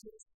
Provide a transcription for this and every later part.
Jesus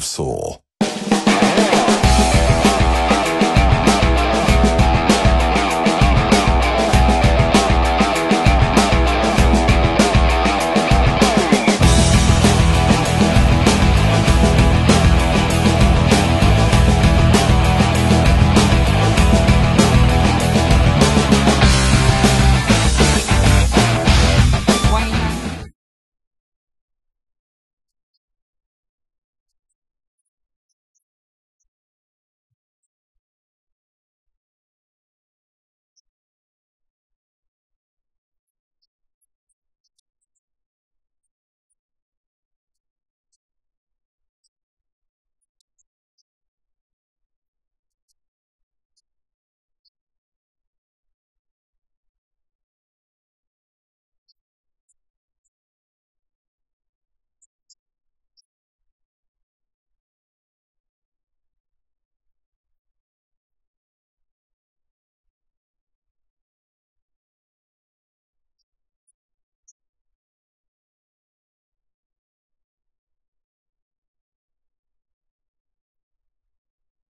of soul.